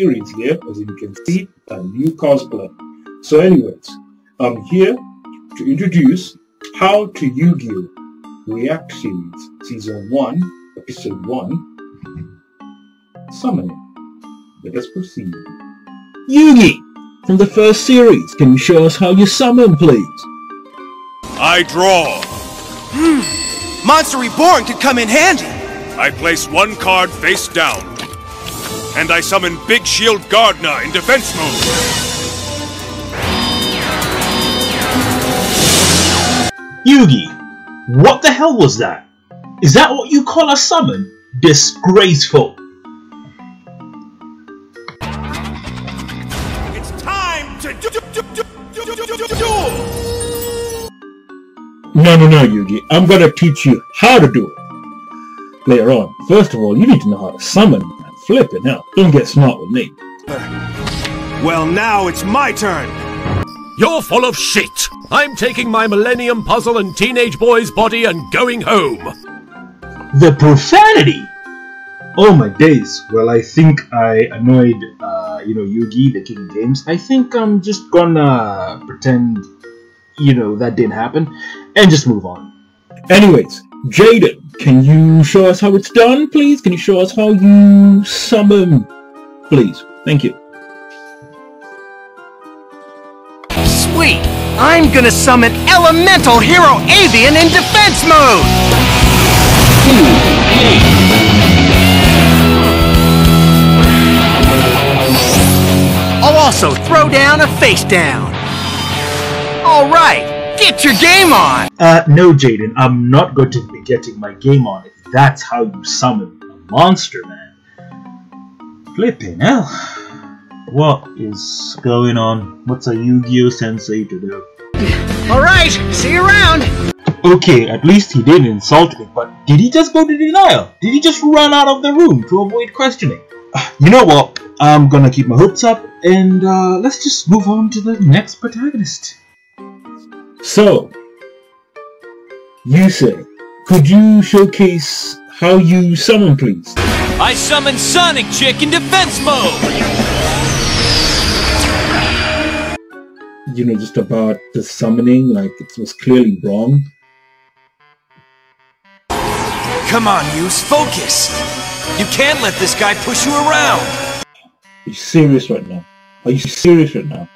series here, as you can see, a new cosplay. So anyways, I'm here to introduce How to Yu-Gi-Oh! React Series, Season 1, Episode 1, Summoning. Let us proceed. Yugi! From the first series, can you show us how you summon, please? I draw. Hmm. Monster Reborn could come in handy. I place one card face down. And I summon Big Shield Gardna in defense mode. Yugi, what the hell was that? Is that what you call a summon? Disgraceful. It's time to do, do, do, do, do, do, do. No, no, no, Yugi. I'm gonna teach you how to do it. Later on. First of all, you need to know how to summon and flip it now. Don't get smart with me. Well, now it's my turn. You're full of shit! I'm taking my Millennium Puzzle and Teenage Boy's body and going home! The profanity! Oh my days. Well, I think I annoyed, uh, you know, Yugi, the King James. I think I'm just gonna pretend, you know, that didn't happen and just move on. Anyways, Jaden, can you show us how it's done, please? Can you show us how you summon, please? Thank you. Sweet! I'm gonna summon Elemental Hero Avian in defense mode! I'll also throw down a face down. Alright, get your game on! Uh, no, Jaden, I'm not going to be getting my game on if that's how you summon a monster, man. Flipping hell. What is going on? What's a Yu-Gi-Oh sensei to do? Alright, see you around! Okay, at least he didn't insult me, but did he just go to denial? Did he just run out of the room to avoid questioning? You know what? I'm gonna keep my hopes up and uh, let's just move on to the next protagonist. So, Yusei, could you showcase how you summon, please? I summon Sonic Chick in defense mode! You know, just about the summoning, like it was clearly wrong. Come on, Yusei, focus! You can't let this guy push you around! Are you serious right now? Are you serious right now?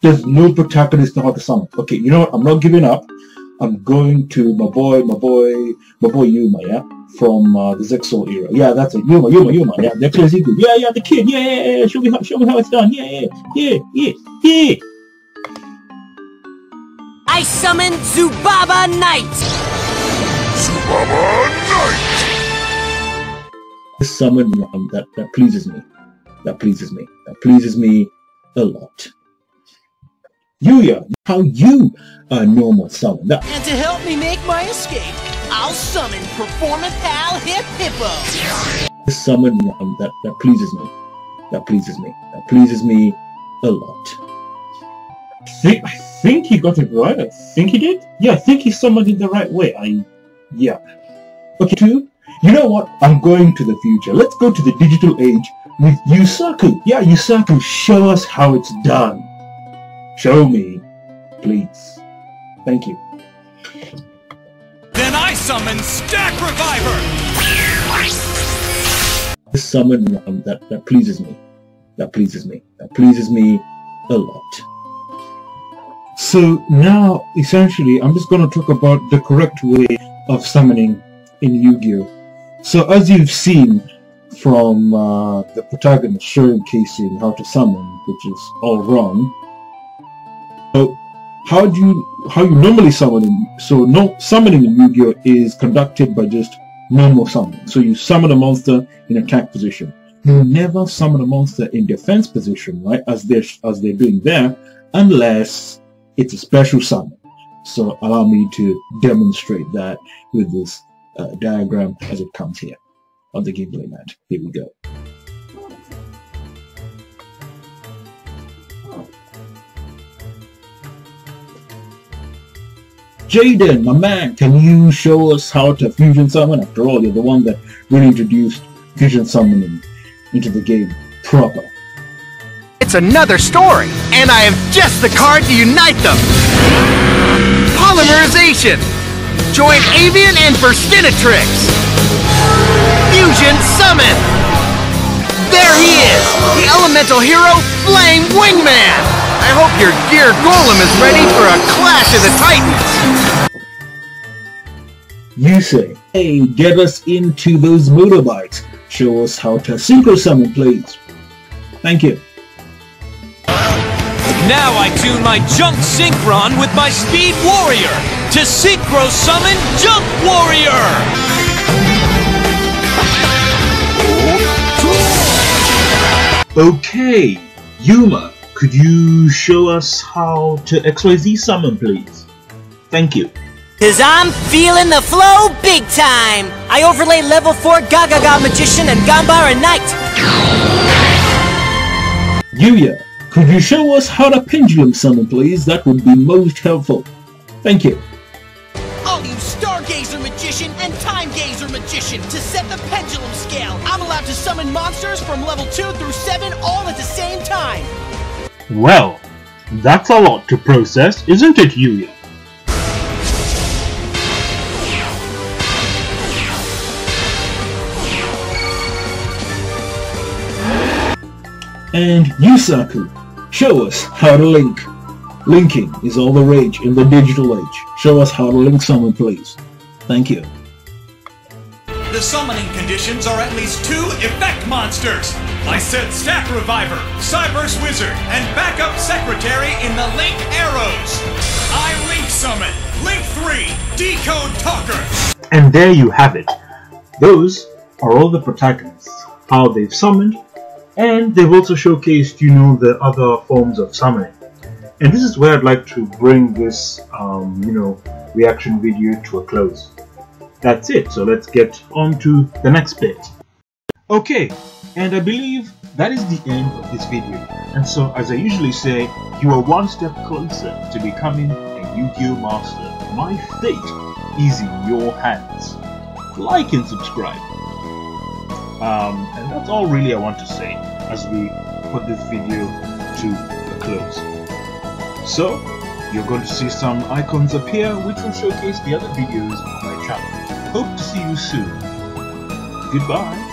There's no protagonist know how to summon. Okay, you know what? I'm not giving up. I'm going to my boy, my boy, my boy Yuma, yeah? From uh, the Zexal era. Yeah, that's it. Yuma, Yuma, Yuma, yeah. They're crazy good. Yeah, yeah, the kid. Yeah, yeah, yeah. Show me how, show me how it's done. Yeah, yeah, yeah, yeah, yeah. I summon Zubaba Knight! Zubaba Knight! This summon um, that, that pleases me. That pleases me. That pleases me a lot. Yuya, how you a normal summon? That And to help me make my escape, I'll summon Performapal Hip Hippo! this summon um, that, that pleases me. That pleases me. That pleases me a lot. I think, I think he got it right. I think he did. Yeah, I think he summoned it the right way. I, yeah. Okay, two. You know what? I'm going to the future. Let's go to the digital age with Yusaku. Yeah, Yusaku, show us how it's done. Show me, please. Thank you. Then I summon Stack Reviver! This summon um, that, that pleases me. That pleases me. That pleases me a lot. So now, essentially, I'm just going to talk about the correct way of summoning in Yu-Gi-Oh! So as you've seen from uh, the protagonist showcasing how to summon, which is all wrong. How do you how you normally summon in so no summoning in Yu-Gi-Oh is conducted by just normal summoning. So you summon a monster in attack position. You never summon a monster in defense position, right? As they're as they're doing there, unless it's a special summon. So allow me to demonstrate that with this uh, diagram as it comes here on the gameplay mat. Here we go. Jaden, my man, can you show us how to fusion summon? After all, you're the one that really introduced fusion summoning into the game proper. it's another story, and I have just the card to unite them. Polymerization. Join Avian and Burstinatrix. Fusion Summon. There he is, the elemental hero, Flame Wingman. I hope your gear golem is ready for a clash of the titans. Yusei, hey, get us into those motorbikes. Show us how to synchro summon, please. Thank you. Now I tune my Junk Synchron with my Speed Warrior to Synchro Summon Junk Warrior! Okay, Yuma, could you show us how to XYZ summon, please? Thank you. Cause I'm feeling the flow big time! I overlay level 4 Gagaga Magician and Ganbara Knight! Yuya, could you show us how to pendulum summon, please? That would be most helpful. Thank you. I'll use Stargazer Magician and Time Gazer Magician to set the pendulum scale! I'm allowed to summon monsters from level 2 through 7 all at the same time! Well, that's a lot to process, isn't it, Yuya? And Yusaku, show us how to link. Linking is all the rage in the digital age. Show us how to link someone, please. Thank you. The summoning conditions are at least two effect monsters. I said Stack Reviver, Cyberse Wizard, and Backup Secretary in the Link Arrows. I Link Summon, Link 3, Decode Talker. And there you have it. Those are all the protagonists, how they've summoned, and they've also showcased, you know, the other forms of summoning. And this is where I'd like to bring this, um, you know, reaction video to a close. That's it, so let's get on to the next bit. Okay, and I believe that is the end of this video. And so, as I usually say, you are one step closer to becoming a Yu-Gi-Oh! Master. My fate is in your hands. Like and subscribe. Um, and that's all really I want to say as we put this video to a close. So, you're going to see some icons appear which will showcase the other videos. Hope to see you soon. Goodbye.